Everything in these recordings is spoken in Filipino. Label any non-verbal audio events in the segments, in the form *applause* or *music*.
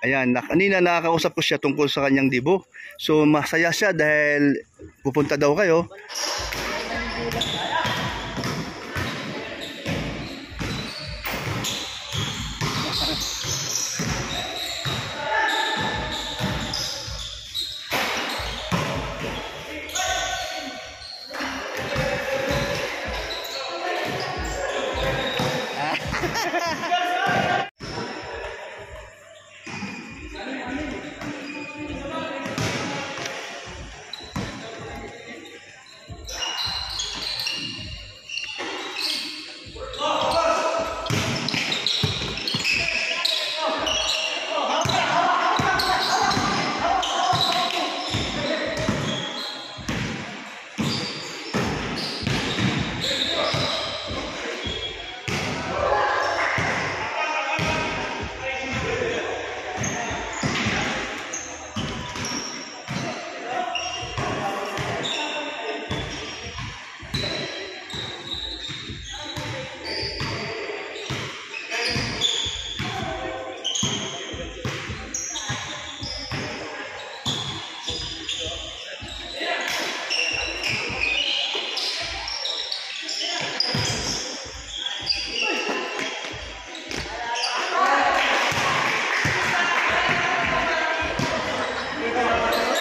Ayan, na, kanina nakakausap ko siya tungkol sa kanyang dibo. So masaya siya dahil pupunta daw kayo.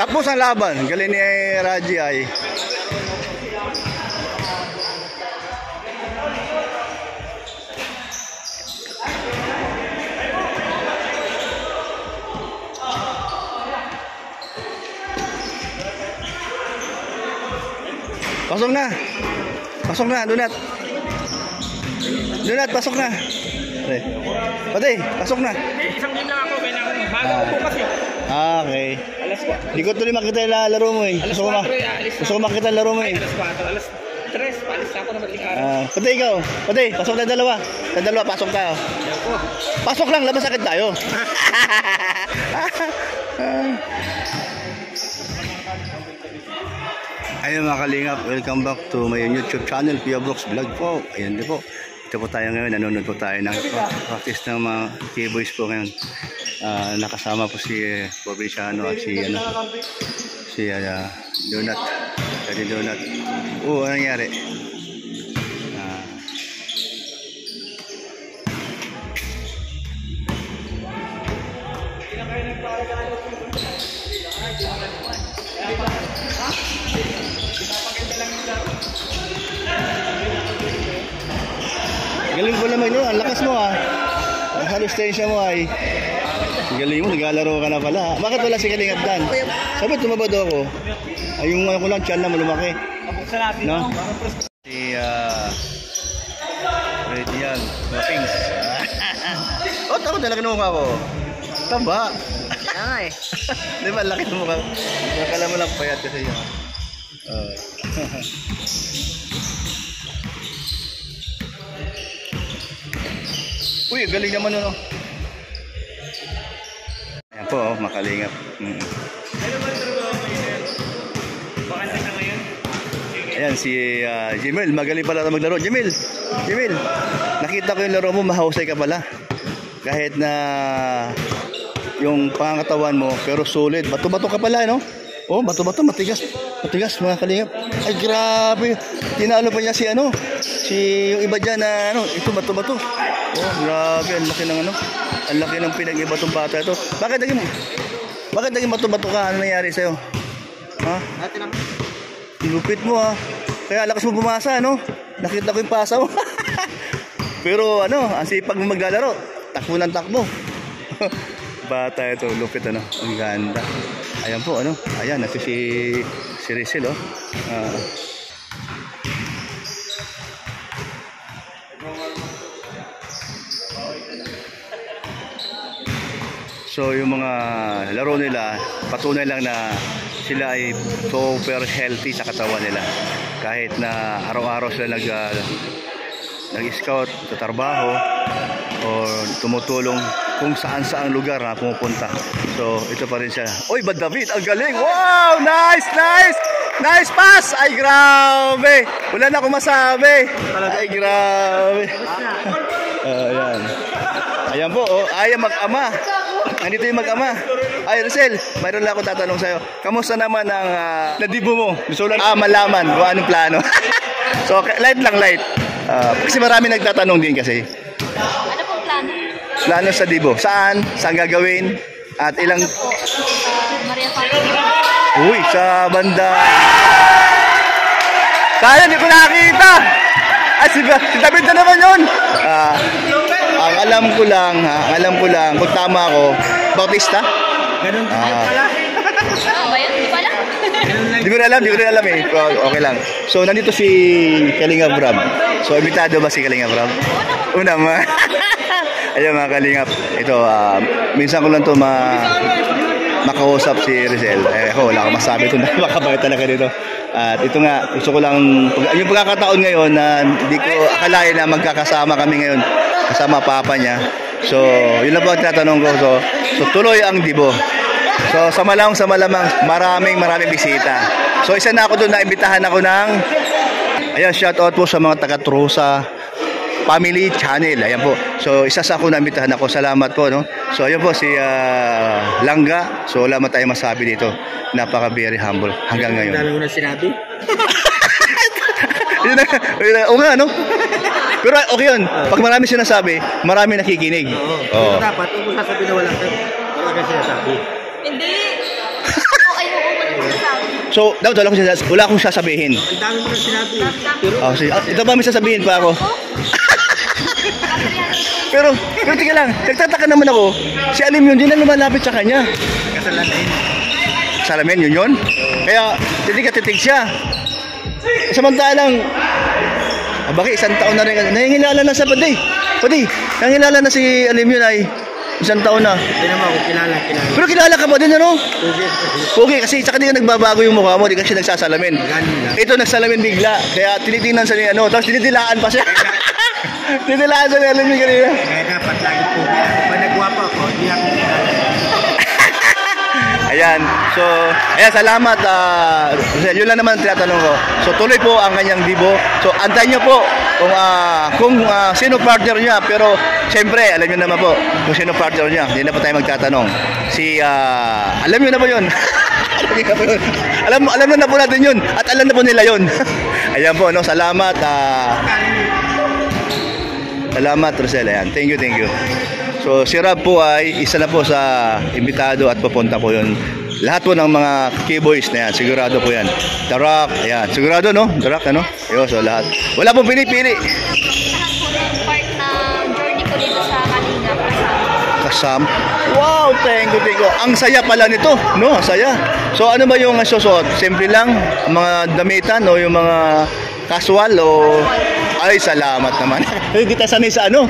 Tapos ang laban, galing ni Raji ay. Pasok na. Pasok na, Donat. Donat, pasok na. Pati, pati, pasok na. Isang game lang ako, nang bago ako kasi. Ah, okay. Alas 4. Hindi ko tuloy makita yung laro mo eh. Alas Gusto ko, ma- 4, eh, alis na. gusto ko makita yung laro mo eh. Alas 4, alas 3, palis na ako na madaling araw. Ah, pati ikaw. Pati, pasok na dalawa. Sa dalawa, pasok tayo. Pasok lang, labas agad tayo. *laughs* Ayun mga kalingap, welcome back to my YouTube channel, Pia Brooks Vlog po. Ayan din po. Ito po tayo ngayon, nanonood po tayo ng practice ng mga K-boys po ngayon. Ah, nakasama po si eh, Provinciano at si ano, si uh, Donut. Daddy Donut. Oo, ano nangyari? Ah, Galing ko naman yun. Ang lakas mo ah. Ang halustensya mo ay. Galing mo, naglalaro ka na pala. Bakit wala si Kalingap Dan? Sabi, tumabad ako. Ay, yung ano ko lang, tiyan na malumaki. No? Si, ah... Red yan. Mapings. *laughs* oh, tama talaga ng mukha ko. Taba. Kaya nga eh. *laughs* Di ba, laki ng mukha ko. Akala mo lang payat kasi yun. Uh, *laughs* Uy, galing naman nun, oh. Ayan po, oh, makalingap. Mm. Ayan, si ah, Jimel, magaling pala na maglaro. Jimel, Jimel, nakita ko yung laro mo, mahusay ka pala. Kahit na yung pangangatawan mo, pero solid. Bato-bato ka pala, no? Oh, bato-bato, matigas. Matigas, mga kalingap. Ay, grabe. Tinalo pa niya si ano, si yung iba dyan na ano, ito bato-bato. Oh, grabe, ang laki ng ano. Ang laki ng pinag-iba tong bata ito. Bakit naging, bakit naging bato-bato ka? Ano nangyari sa'yo? Ha? Lupit mo ha. Kaya lakas mo bumasa, no? Nakita ko yung pasa mo. *laughs* Pero ano, ang sipag mo maglalaro. Takbo ng takbo. *laughs* Bata ito, lupit ano. Ang ganda. Ayan po, ano. Ayan, nasi si, si Rizal, oh. Ah. So yung mga laro nila, patunay lang na sila ay super healthy sa katawan nila. Kahit na araw-araw sila nag ah, nag-scout sa trabaho o tumutulong kung saan saang lugar na pumupunta. So ito pa rin siya. Oy, Bad David, ang galing! Wow! Nice, nice! Nice pass! Ay, grabe! Wala na akong masabi. Ay, grabe. Ayan. Ayan po, oh, ayaw mag-ama. Nandito yung mag-ama. Ay, Rosel, mayroon lang ako tatanong sa'yo. Kamusta naman ang uh, nadibo mo? Gusto lang ah, malaman kung anong plano. *laughs* so, light lang, light. Ah, kasi marami nagtatanong din kasi. Ano pong plano? Plano sa dibo. Saan? Saan gagawin? At ilang... Maria Factory. Uy, sa banda... Kaya, hindi ko nakakita! Ay, si, si David na naman yun! Ah, ang alam ko lang, ha, ang alam ko lang, kung tama ako, Bautista? Ganun Ah. pala. Ano ba yun? Di lang. Hindi ko rin alam, hindi ko rin alam eh. Pero okay lang. So, nandito si Kalinga Brab. So, imbitado ba si Kalinga Brab? Una ma. *laughs* Ayun mga Kalingap. Ito, ah, minsan ko lang to ma makausap si Rizal. Eh, ako, wala akong masabi ito. Napakabait *laughs* talaga dito. At ito nga, gusto ko lang, yung pagkakataon ngayon na hindi ko akalain na magkakasama kami ngayon kasama papa niya. So, yun lang po ang tinatanong ko. So, so tuloy ang dibo. So sa malamang sa malamang maraming maraming bisita. So isa na ako doon na imbitahan ako ng Ayan, shout out po sa mga taga Trusa Family Channel. Ayan po. So isa sa ako na imbitahan ako. Salamat po, no. So ayun po si ah, Langga. So wala man tayong masabi dito. Napaka very humble hanggang Ang ngayon. dami ko na sinabi. *laughs* Yun na, yun na, oo nga, no? Pero okay yun. Pag marami sinasabi, marami nakikinig. Oo. Oo. Pero dapat, huwag mo sasabihin na wala ka. Wala ka sinasabi. Hindi. Okay mo kung walang sinasabi. So, dapat wala akong sinasabi, wala akong sasabihin. Ang dami ko na sinabi. Pero, Oh, si, ah, ito ba may sasabihin pa ako? *laughs* Pero, pero tika lang, nagtataka naman ako, si Alim yun, di na lumalapit sa kanya. kasalanan. Salamin yun yun. Kaya, titig at titig siya. Samantalang, ah, bakit isang taon na rin, nangingilala na sa pati. Pati, nangingilala na si Alim yun ay isang taon na. Hindi naman ako kilala, kilala. Pero kilala ka pa din ano? Tugis kasi. Okay, kasi saka di ka nagbabago yung mukha mo, di ka siya nagsasalamin. Ito nagsalamin bigla, kaya tinitingnan sa niya, ano, tapos tinidilaan pa siya. *laughs* tinidilaan sa niya, alam niyo kanina. Kaya dapat lagi po. Pag nagwapo ako, hindi ako kilala. Ayan. So, ayan, salamat. Rosel. yun lang naman tinatanong ko. So, tuloy po ang kanyang dibo. So, antayin niyo po kung, ah, kung ah, sino partner niya. Pero, siyempre, alam niyo naman po kung sino partner niya. Hindi na po tayo magtatanong. Si, ah, alam niyo na *laughs* po yun. alam. Alam, na, na po natin yun. At alam na po nila yun. *laughs* ayan po, no? Salamat. ah, Salamat, Rosel. Ayan. Thank you, thank you. So, si Rob po ay isa na po sa imbitado at pupunta po yun. Lahat po ng mga keyboys na yan, sigurado po yan. The Rock, ayan. Sigurado, no? The Rock, ano? Yo, so lahat. Wala pong pinipili. Lahat po ng part ng journey ko dito sa Kalinga. Kasam. Wow, thank you. Ang saya pala nito, no? Saya. So, ano ba yung susuot? Simple lang, ang mga damitan o yung mga casual o... Ay, salamat naman. *laughs* Hindi tayo sanay sa ano?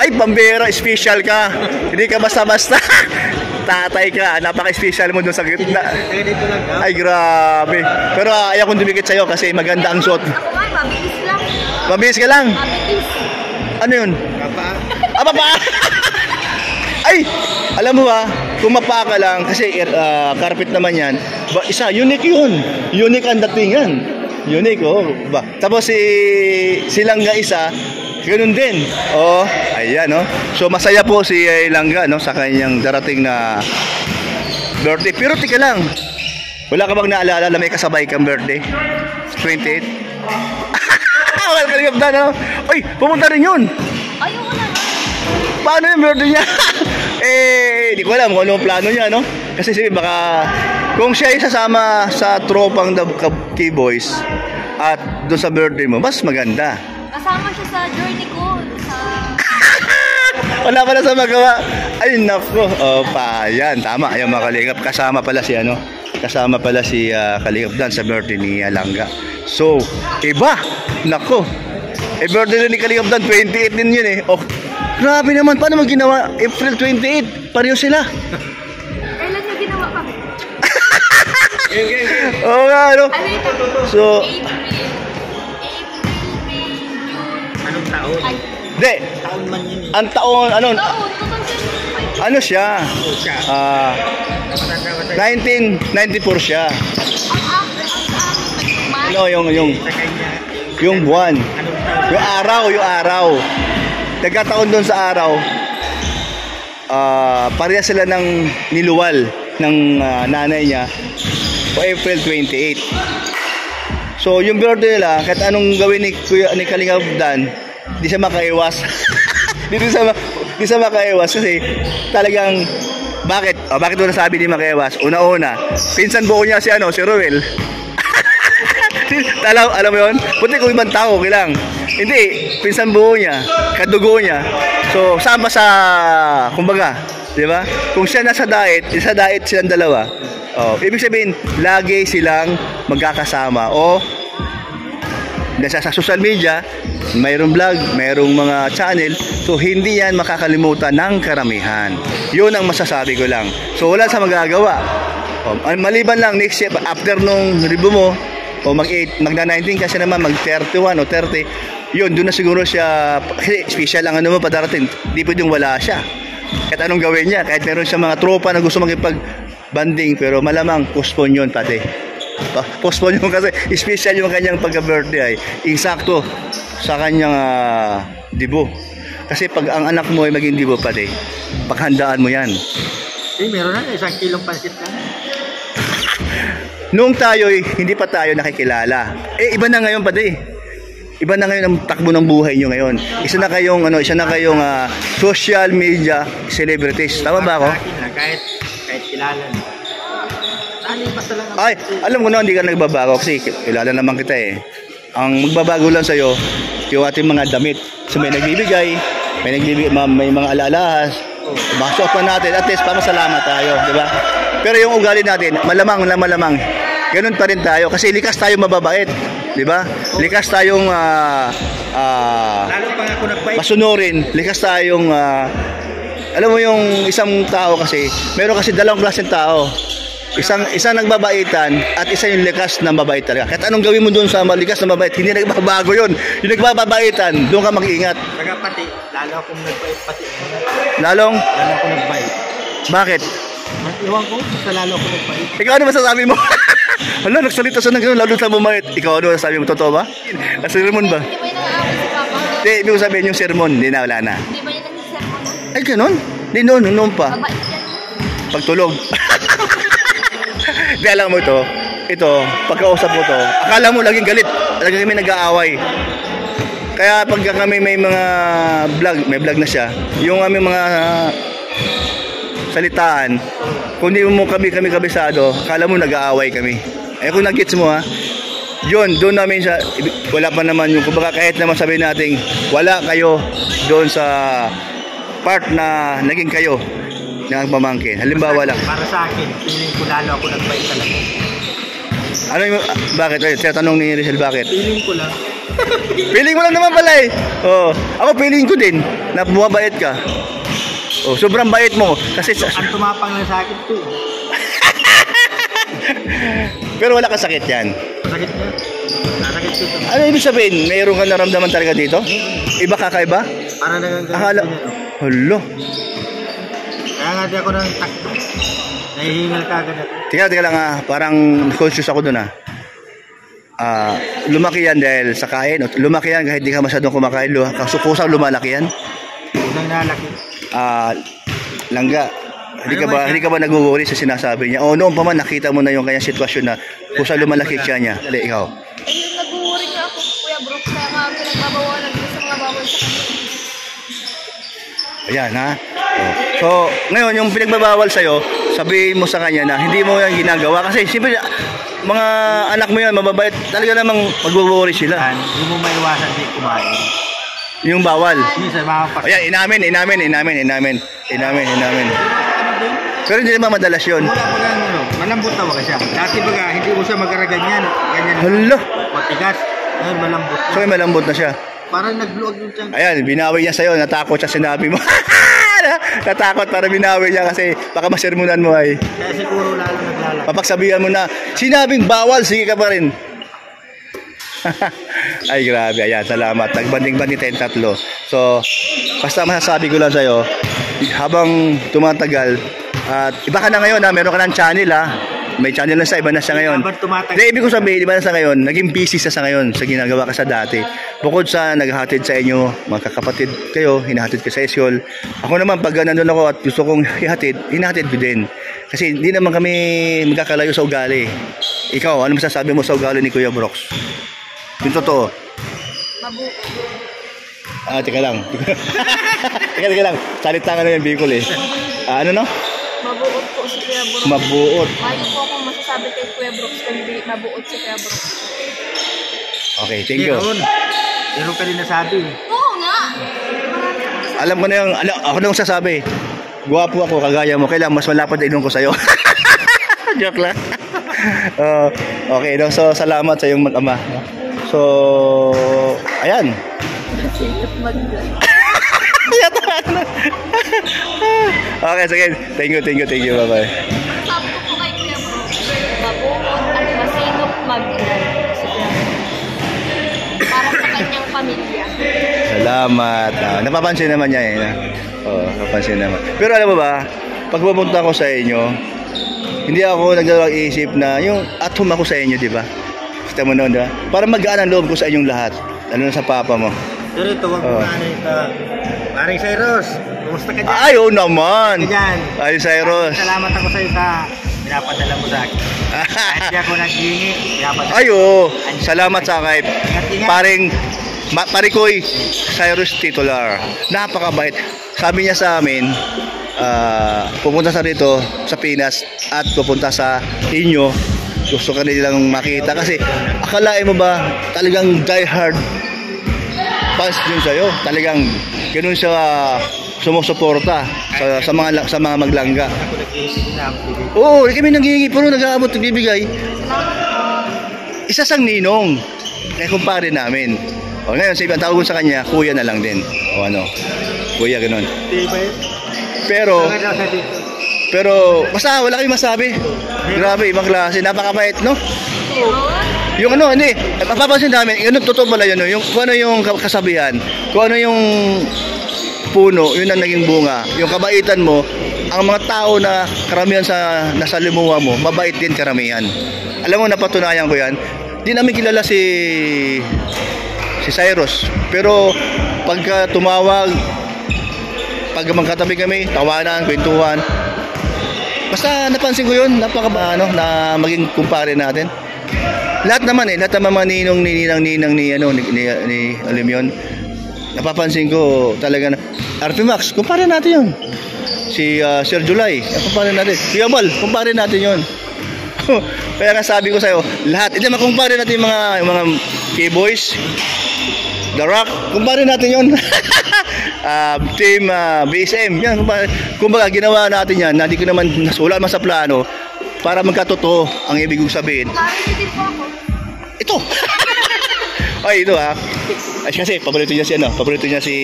Ay, pambera, special ka. Hindi ka basta-basta. *laughs* Tatay ka, napaka-special mo doon sa gitna. Ay, grabe. Pero uh, ayaw kong dumikit sa'yo kasi maganda ang nga, mabilis lang. Mabilis ka lang. Mabilis. Ano yun? Kapa. Aba pa! Ay! Alam mo ba, kung mapa ka lang, kasi uh, carpet naman yan, ba, isa, unique yun. Unique ang datingan. Unique, oh. Ba? Tapos si si Langga isa, ganun din. Oh, ayan, oh. So masaya po si eh, Langga, no, sa kanyang darating na birthday. Pero tika lang, wala ka bang naalala na may kasabay kang birthday? 28? *laughs* Wala ka rin no? Uy, pumunta rin yun. Ayoko na. Paano yung birthday niya? *laughs* eh, di ko alam kung anong plano niya, no? Kasi sige, baka kung siya ay sasama sa tropang The Key Boys at doon sa birthday mo, mas maganda. Kasama siya sa journey ko. Sa... Wala pala sa magawa. Ay, nako. O, pa, yan. Tama. Ayan, mga kalingap. Kasama pala si, ano, kasama pala si uh, Kalingap Dan sa birthday ni uh, Langga. So, iba. Nako. Eh, birthday ni Kalingap Dan, 28 din yun eh. Oh, grabe naman. Paano mo ginawa? April 28. Pareho sila. Kailan niya ginawa kami? *laughs* Oo nga, ano? Ano ito? So-. April, taon? Hindi. Taon man yun eh. Ang taon, ano, taon. 2005. ano siya? Ah, Matanda matanda. 1994 siya. Ano, yung, yung, Sa kanya. yung buwan. Anong taon? Yung araw, yung araw. Nagkataon doon sa araw. ah pareha sila ng niluwal ng ah, nanay niya o April 28. So yung birthday nila, kahit anong gawin ni, Kuya, ni Kalinga Dan, di siya makaiwas. *laughs* di, di, siya, ma- di siya makaiwas kasi talagang bakit? O, bakit mo nasabi di makaiwas? Una-una, pinsan buo niya si ano, si Ruel. *laughs* alam, alam mo yun? Buti kung ibang tao, okay lang. Hindi, pinsan buo niya, kadugo niya. So, sama sa, kumbaga, di ba? Kung siya nasa diet, sa diet silang dalawa. Oh, ibig sabihin, lagi silang magkakasama o nasa sa social media, mayroong vlog, mayroong mga channel, so hindi yan makakalimutan ng karamihan. Yun ang masasabi ko lang. So wala sa magagawa. O, maliban lang next year, after nung review mo, o mag-8, magna-19 kasi naman, mag-31 o 30, yun, doon na siguro siya, special ang ano mo padarating, di pwedeng wala siya. Kahit anong gawin niya, kahit meron siya mga tropa na gusto magipag-banding, pero malamang postpone yun pati. Pa- Postpone yun kasi special yung kanyang pagka-birthday ay insakto sa kanyang ah, dibo. Kasi pag ang anak mo ay maging dibo pati, paghandaan mo yan. Eh, meron na isang kilong pansit lang. *laughs* Noong tayo hindi pa tayo nakikilala. Eh iba na ngayon pati. Iba na ngayon ang takbo ng buhay nyo ngayon. Isa na kayong ano, isa na kayong ah, social media celebrities. Tama ba ako? Kahit, kahit kilala na. Ano basta lang ang Ay, alam ko na hindi ka nagbabago kasi kilala naman kita eh. Ang magbabago lang sa'yo, yung ating mga damit. So may nagbibigay, may nagbibigay, ma- may mga alaalahas, mga suot pa natin, at least pamasalamat tayo, di ba? Pero yung ugali natin, malamang na malamang, ganun pa rin tayo kasi likas tayo mababait, di ba? Likas tayong ako nagbike. masunurin, likas tayong ah, alam mo yung isang tao kasi, meron kasi dalawang klaseng tao. Isang isang nagbabaitan at isa yung likas na mabait talaga. Kahit anong gawin mo doon sa malikas na mabait, hindi nagbabago yun. Yung nagbabaitan, doon ka mag-ingat. Saka pati, lalo akong nagbike pati. Lalong, Lalo ako nagbike. bakit? Iwan ko, basta lalo ako nagbike. Ikaw ano masasabi mo? *laughs* Hala, nagsalita sa nang lalo sa bumait. Ikaw ano masasabi mo? Totoo ba? Sa sermon ba? Hindi ibig sabihin yung sermon, hindi na, wala na. Hindi ba yung nagsisermon? Ay, ganun? Hindi noon, noon pa. Pagtulog. Di alam mo ito, ito, pagkausap mo to, akala mo laging galit, talagang kami nag-aaway. Kaya pag kami may mga vlog, may vlog na siya, yung aming mga salitaan, kung di mo kami kami kabisado, akala mo nag-aaway kami. Eh kung nag-gets mo ha, yun, doon namin siya, wala pa naman yung, kumbaga kahit naman sabihin natin, wala kayo doon sa part na naging kayo ng pamangkin. Halimbawa lang. Para sa akin, feeling ko lalo ako nagbike talaga. Ano yung, bakit? Ay, siya tanong ni Rizal, bakit? Feeling ko lang. *laughs* Feeling mo lang naman pala eh. Oo. Ako feeling ko din na bumabait ka. Oh, sobrang bait mo kasi sa, Ang tumapang lang sa akin to. eh. *laughs* pero wala kang sakit 'yan. Masakit na. Nasakit ko to. Ano ibig sabihin? Mayroon kang naramdaman talaga dito? Iba kakaiba? Para nagagalit Akala ko niya. Hello. Kaya nga di ako nang takbo. Nahihingal ka agad ako. Tika, tika lang ah, parang conscious ako doon ah. Ah, lumaki yan dahil sa kain. Lumaki yan kahit di ka masyadong kumakain. Lu- Kusang lumalaki yan. Unang nalaki. Ah, langga. Hindi ka ba hindi ka ba nagwo-worry sa sinasabi niya? O noon pa man nakita mo na yung kanyang sitwasyon na kusa lumalaki siya niya. Dali, ikaw. Eh, yung nag-worry nga ako, Kuya Brooks, kaya nga pinagbabawalan ko sa mga bawal sa kanila. Ayan ha. Oh. So, ngayon yung pinagbabawal sa sabihin mo sa kanya na hindi mo yan ginagawa kasi siyempre mga anak mo yan mababait talaga namang magwo-worry sila. Hindi mo maiwasan di kumain. Yung bawal. Minsan makapak. Ayan, inamin, inamin, inamin, inamin, inamin, inamin. Pero hindi naman madalas yun. Wala lang ano. Malambot na ka siya. Dati baga, hindi mo siya magkaraganyan. Ganyan. Hala. Matigas. Ngayon malambot. So, may malambot na siya. Parang nagluwag yung tiyan. Ayan, binawi niya sa'yo. Natakot siya sinabi mo. *laughs* Natakot para binawi niya kasi baka masermunan mo ay. Kaya siguro lalo naglalaki. Papagsabihan mo na, sinabing bawal, sige ka pa rin. *laughs* Ay, grabe. Ayan, salamat. Nagbanding-banding tayong tatlo. So, basta masasabi ko lang sa'yo, habang tumatagal, at iba ka na ngayon ha, meron ka ng channel ha, may channel na sa iba na siya ngayon. Hindi, ibig ko sabihin, iba na sa ngayon, naging busy siya sa ngayon sa ginagawa ka sa dati. Bukod sa naghahatid sa inyo, mga kakapatid kayo, hinahatid ka sa Esyol. Ako naman, pag nandun ako at gusto kong ihatid, hinahatid ko din. Kasi hindi naman kami magkakalayo sa ugali. Ikaw, ano masasabi mo sa ugali ni Kuya Brooks? Yung totoo. Mabu. Ah, teka lang. *laughs* teka, teka lang. Salita nga na yung Bicol eh. Ah, ano no? Mabuot po si Kuya Brooks. Mabuot. Ayaw po akong masasabi kay Kuya Brooks kundi mabuot si Kuya Brooks. Okay, thank you. Meron. Meron ka din nasabi. Oo nga! Alam ko na yung, ano, ako na yung sasabi. Guwapo ako, kagaya mo. Kailangan mas malapad na ilong ko sa'yo. *laughs* Joke lang. Uh, *laughs* okay, no? so salamat sa iyong mag-ama. So, ayan. Sikap okay, sige. Thank you, thank you, thank you. Bye-bye. Sabi ko po kay Kuya Brooks, mabuot at masinop mag. Para sa kanyang pamilya. Salamat. Ah, napapansin naman niya eh. Oo, napapansin naman. Pero alam mo ba, pag pumunta ako sa inyo, hindi ako nagdalawang isip na yung at home ako sa inyo, di ba? Kita mo noon, di ba? Para magaan ang loob ko sa inyong lahat. Lalo na sa papa mo. Pero ito, wag mo ano ito. Paring Cyrus, kumusta ka dyan? Ay, oo naman. Dyan. Ay, Cyrus. Salamat ako sa'yo sa pinapadala mo sa akin. Kahit di ako naghingi, pinapadala. Ay, oo. Salamat sa Ingat-ingat. paring Ma, Parikoy Cyrus Titular. Napakabait. Sabi niya sa amin, ah, pupunta sa rito sa Pinas at pupunta sa inyo. Gusto ka nilang makita kasi akalain mo ba talagang die hard fans yun sa'yo. Talagang ganun siya sumusuporta sa, sa mga sa mga maglangga. Oo, kami nanghihingi pero nag-aabot bibigay. Isa sang ninong. Kaya kumpare namin. O ngayon, sa ibang tawag ko sa kanya, kuya na lang din. O ano, kuya ganun. Pero, pero, basta wala kayong masabi. Grabe, ibang klase, napakabait, no? Yung ano, hindi, mapapansin namin, ano, totoo pala yun, yung, kung ano yung kasabihan, kung ano yung puno, yun ang naging bunga. Yung kabaitan mo, ang mga tao na karamihan sa nasa limuha mo, mabait din karamihan. Alam mo, napatunayan ko yan. Di namin kilala si si Cyrus. Pero pagka tumawag, pag magkatabi kami, tawanan, kwentuhan, Basta napansin ko yun, napaka ano, na maging kumpare natin. Lahat naman eh, lahat naman ninong ni ninang ninang ni ano ni, ni, ni alam yun. Napapansin ko talaga na RP Max, kumpare natin yun. Si ah, Sir July, kumpare natin. Si Amal, kumpare natin yun. *laughs* Kaya nga sabi ko sa'yo, lahat, hindi makumpare natin yung mga, yung mga K-Boys, The Rock, kumpare natin yun. *laughs* Ah, team ah, BSM, yan, kumbaga, kumbaga ginawa natin yan, na di ko naman nasula man sa plano, para magkatotoo ang ibig kong sabihin. Ito! *laughs* Ay, ito ah. Ay, kasi paborito niya si ano, paborito niya si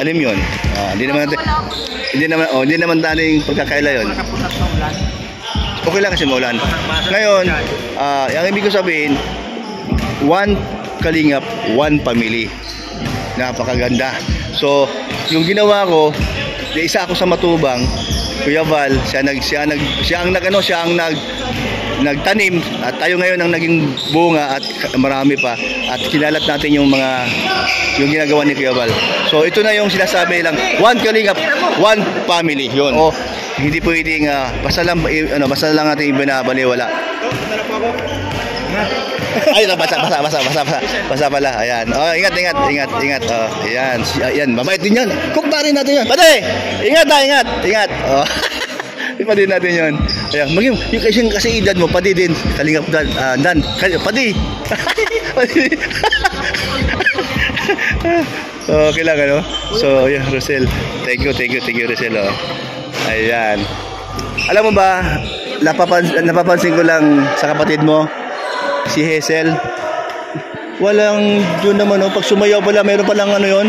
Alim yun. Ah, hindi naman natin, hindi naman, oh, hindi naman daling pagkakaila yun. Okay lang kasi maulan. Ngayon, ah, ang ibig ko sabihin, one kalingap, one family. Napakaganda. So, yung ginawa ko, yung isa ako sa Matubang, Kuya Val, siya nag siya nag siya ang nag ano, siya ang nag nagtanim at tayo ngayon ang naging bunga at marami pa at kinalat natin yung mga yung ginagawa ni Kuya Val. So ito na yung sinasabi lang, one kalingap, one family. Yun. O hindi pwedeng ah, basta lang ano, basta lang natin ibinabaliwala. Ay, basa, basa, basa, basa, basa, basa pala. Ayan. Oh, ingat, ingat, ingat, ingat. Oh, ayan. Ayan, mabait din yan. Kumpare natin yan. Pati! Ingat na, ingat, ingat. Oh. *laughs* Pati natin yun. Ayan, maging, yung kasi, kasi edad mo, pati din. Kalingap dan, ah, dan. Kal- Pati. *laughs* Pati. so, *laughs* okay lang, ano? So, yun, Rosel. Thank you, thank you, thank you, Rosel. Oh. Ayan. Alam mo ba, napapansin, napapansin ko lang sa kapatid mo, si Hazel. Walang yun naman, oh, pag sumayaw pala, meron palang ano yun,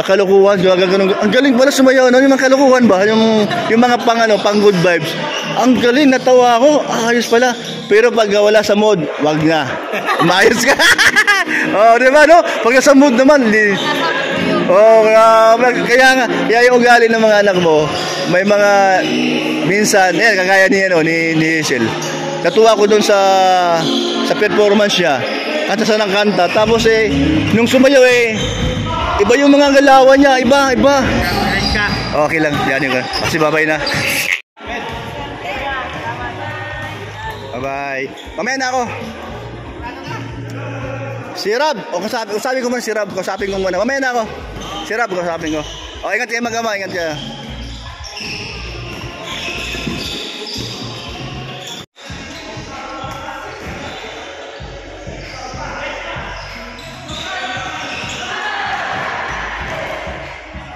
kakalukuhan, gaganon. Ang galing pala sumayaw, ano, yung mga kalukuhan ba? Yung, yung mga pang, ano, pang good vibes. Ang galing, natawa ako, ayos pala. Pero pag wala sa mood, wag na. *laughs* Umayos ka. *laughs* oh, di ba, no? Pag nasa mood naman, di, Oh, grabe. Kaya nga, kaya yung ugali ng mga anak mo, may mga minsan, yan, kagaya ni ano, ni, ni Hazel. natuwa ko doon sa sa performance niya. Kanta sa ng kanta. Tapos eh, nung sumayaw eh, iba yung mga galawan niya. Iba, iba. Okay lang, yan yung Kasi babay na. Bye-bye. Mamaya na ako. Si Rob, o kasabi, kasabi ko muna si Rob, kasapin ko muna. Mamaya na ako. Si Rob, kasapin ko. O, ingat kayo mag-ama, ingat kayo.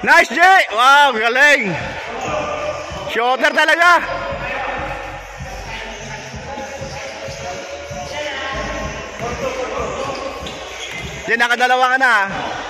Nice, Jay! Wow, galing! Shooter talaga! Jay, nakadalawa ka na. ah.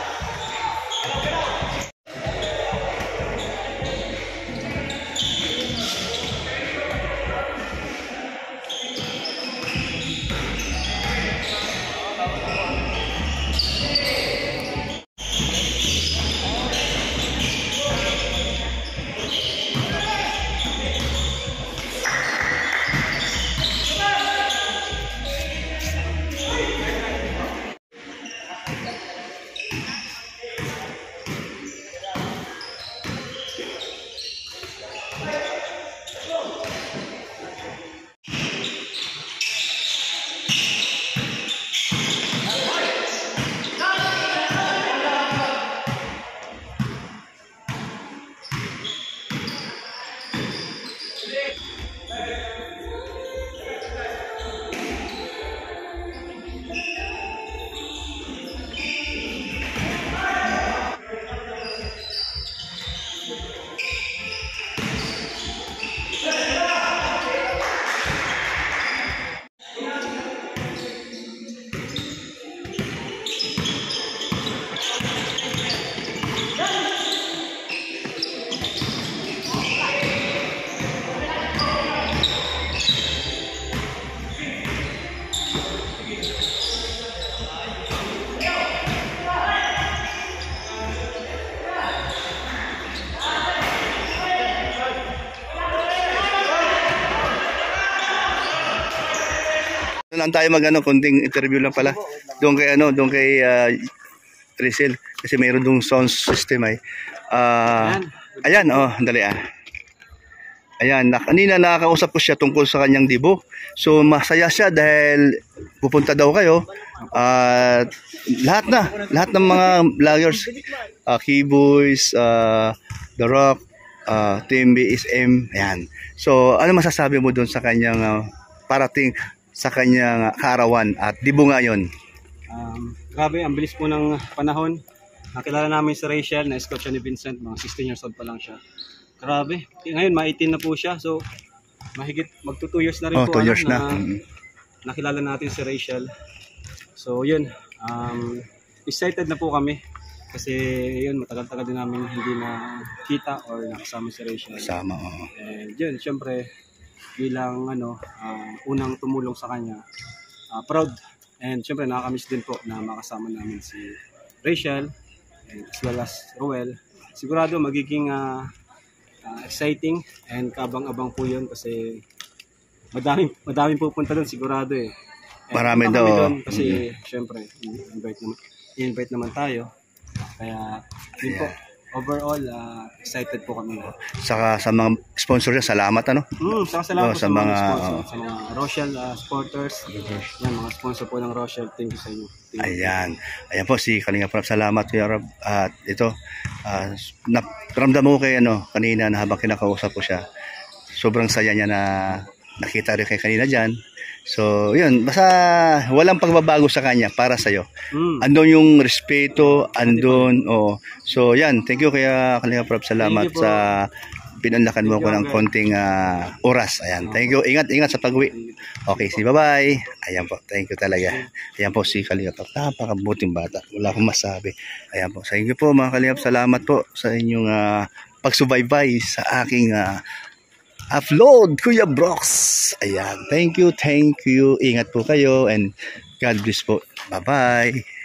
Doon lang tayo mag ano, konting interview lang pala. Doon kay ano, doon kay uh, Trisel kasi mayroon dong sound system ay. Ah, ayan, oh, dali ah. Ayan, na, kanina nakakausap ko siya tungkol sa kanyang dibo. So masaya siya dahil pupunta daw kayo. At lahat na, lahat ng mga vloggers, uh, Keyboys, uh, The Rock, uh, Team BSM, ayan. So ano masasabi mo doon sa kanyang uh, parating sa kanyang kaarawan at dibo ngayon? Um, grabe, ang bilis po ng panahon. Nakilala namin si Rachel, na scout siya ni Vincent, mga 16 years old pa lang siya. Grabe, ngayon ma-18 na po siya, so mahigit magto 2 years na rin Oh, po two ano, years na. Mm. nakilala natin si Rachel. So yun, um, excited na po kami kasi yun, matagal-tagal din namin hindi na kita or nakasama si Rachel. Kasama, oo. And yun, syempre, bilang ano, ah, unang tumulong sa kanya, ah, proud. And syempre, nakakamiss din po na makasama namin si Rachel and as well as Ruel. Sigurado magiging ah, ah, exciting and kabang-abang po yun kasi madaming, madaming pupunta doon sigurado eh. And Marami daw, doon Kasi syempre, invite naman, invite naman tayo. Kaya yun po, overall, ah, excited po kami. Saka sa mga sponsor niya, salamat ano. Mm, saka salamat Oh, po sa sa, mga, mga, sponsor, oh. sa mga Rochelle uh, supporters. Yan, mga sponsor po ng Rochelle. Thank you sa inyo. Thank. Ayan. Ayan po si Kalinga Prab. Salamat Kuya Rob. At ito, uh, ramdam mo kay ano, kanina na habang kinakausap ko siya. Sobrang saya niya na nakita rin kay kanina dyan. So, yun, basta walang pagbabago sa kanya para sa'yo. Mm. Andun yung respeto, andun, oh. So, yan, thank you kaya Kalinga Prab. Salamat Thank you sa pinanlakan mo Thank ko you, ng konting ah, oras. Ayan, thank you. Ingat, ingat sa pag-uwi. Okay, si bye-bye. Ayan po, thank you talaga. Ayan po si Kalingap. Napakabuting bata. Wala akong masabi. Ayan po, sa inyo po mga Kalingap. Salamat po sa inyong ah, pagsubaybay sa aking ah, upload, Kuya Brox. Ayan, thank you, thank you. Ingat po kayo and God bless po. Bye-bye.